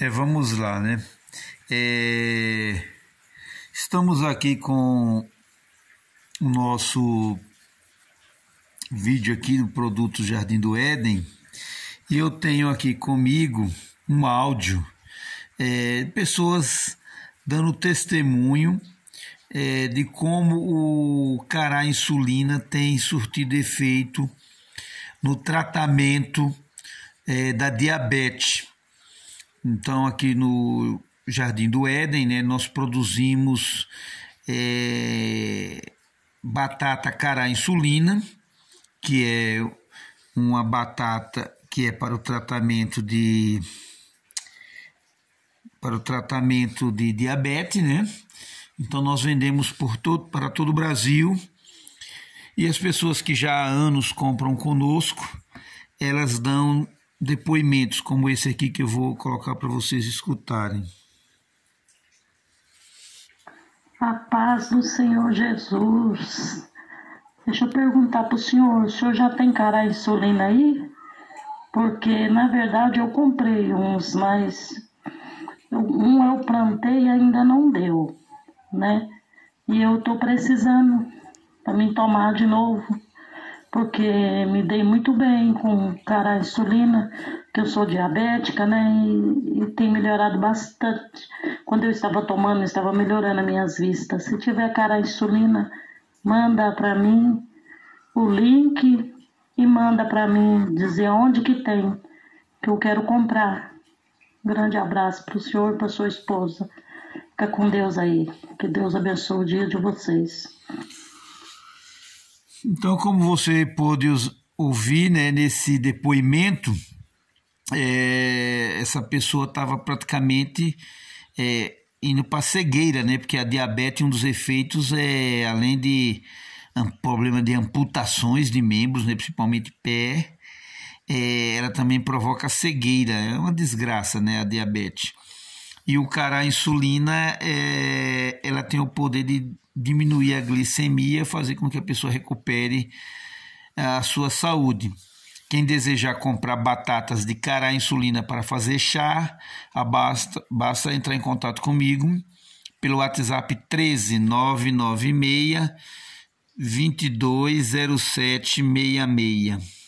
É, vamos lá, né? É, estamos aqui com o nosso vídeo aqui do produto Jardim do Éden e eu tenho aqui comigo um áudio é, pessoas dando testemunho é, de como o cará insulina tem surtido efeito no tratamento é, da diabetes. Então, aqui no Jardim do Éden, né, nós produzimos é, batata cará insulina, que é uma batata que é para o tratamento de para o tratamento de diabetes, né? Então nós vendemos por todo, para todo o Brasil e as pessoas que já há anos compram conosco, elas dão depoimentos como esse aqui que eu vou colocar para vocês escutarem. A paz do Senhor Jesus. Deixa eu perguntar para o senhor, o senhor já tem cara insulina aí? Porque na verdade eu comprei uns, mas um eu plantei e ainda não deu, né? E eu tô precisando para mim tomar de novo porque me dei muito bem com cara insulina, que eu sou diabética, né? E, e, tem melhorado bastante. Quando eu estava tomando, estava melhorando as minhas vistas. Se tiver cara insulina, manda para mim o link e manda para mim dizer onde que tem, que eu quero comprar. grande abraço para o senhor, para sua esposa. Fica com Deus aí. Que Deus abençoe o dia de vocês. Então, como você pôde ouvir né, nesse depoimento, é, essa pessoa estava praticamente é, indo para cegueira, né? Porque a diabetes, um dos efeitos é, além de um problema de amputações de membros, né, principalmente pé, é, ela também provoca cegueira. É uma desgraça, né? A diabetes. E o cara, a insulina, é, ela tem o poder de diminuir a glicemia, fazer com que a pessoa recupere a sua saúde. Quem desejar comprar batatas de cará insulina para fazer chá, basta, basta entrar em contato comigo pelo WhatsApp 13996 220766.